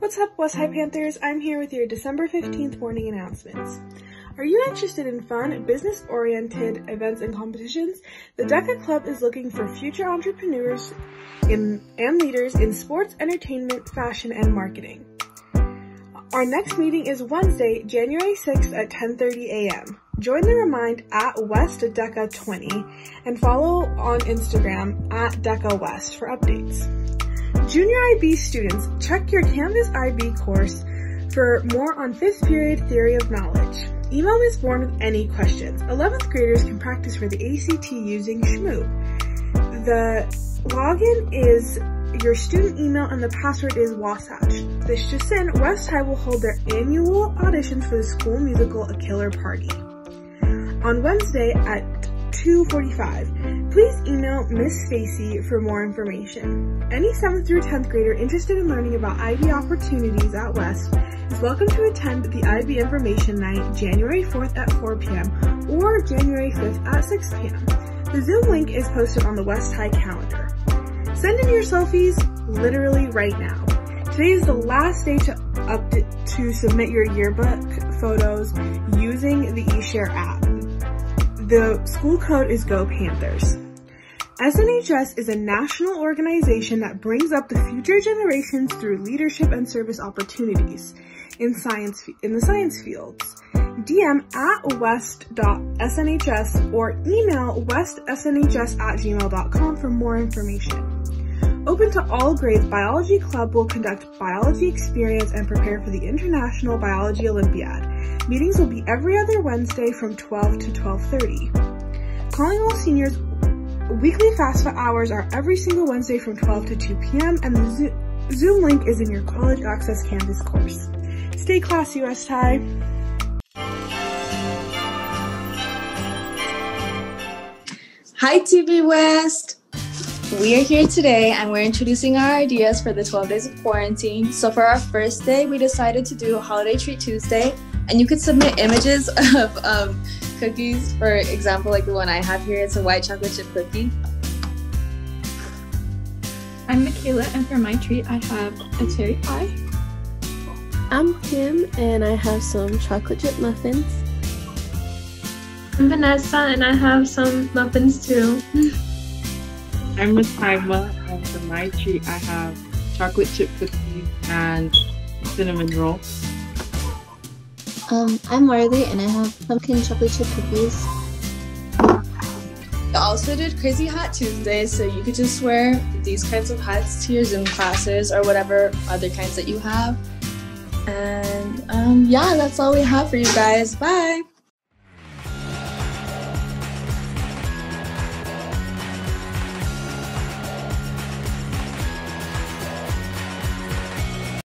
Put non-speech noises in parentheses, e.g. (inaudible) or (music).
what's up, West High mm. Panthers? I'm here with your December 15th morning announcements. Are you interested in fun, business oriented events and competitions? The DECA Club is looking for future entrepreneurs in, and leaders in sports, entertainment, fashion, and marketing. Our next meeting is Wednesday, January 6th at 10:30 a.m. Join the remind at West Deca 20 and follow on Instagram at Deca West for updates. Junior IB students, check your Canvas IB course for more on fifth period theory of knowledge. Email Miss Bourne with any questions. 11th graders can practice for the ACT using Shmoop. The login is your student email and the password is Wasatch. This just in, West High will hold their annual auditions for the school musical A Killer Party. On Wednesday at 2.45, please email Miss Stacy for more information. Any 7th through 10th grader interested in learning about IB opportunities at West is welcome to attend the IB Information Night January 4th at 4 p.m. or January 5th at 6 p.m. The Zoom link is posted on the West High calendar. Send in your selfies literally right now. Today is the last day to to submit your yearbook photos using the eShare app. The school code is Go Panthers. SNHS is a national organization that brings up the future generations through leadership and service opportunities in science in the science fields. DM at west.snhs or email westsnhs at gmail.com for more information. Open to all grades, Biology Club will conduct biology experience and prepare for the International Biology Olympiad. Meetings will be every other Wednesday from 12 to 12.30. Calling all seniors, weekly FAFSA hours are every single Wednesday from 12 to 2 p.m. and the Zoom link is in your College Access Canvas course. Stay classy, West High. Hi, TV West! We are here today and we're introducing our ideas for the 12 days of quarantine. So, for our first day, we decided to do a Holiday Treat Tuesday, and you could submit images (laughs) of um, cookies. For example, like the one I have here, it's a white chocolate chip cookie. I'm Michaela, and for my treat, I have a cherry pie. I'm Kim, and I have some chocolate chip muffins. I'm Vanessa, and I have some muffins too. (laughs) I'm Miss Haima, and for my treat, I have chocolate chip cookies and cinnamon roll. Um, I'm Marley, and I have pumpkin chocolate chip cookies. I also did Crazy Hat Tuesday, so you could just wear these kinds of hats to your Zoom classes or whatever other kinds that you have. And um, yeah, that's all we have for you guys. Bye!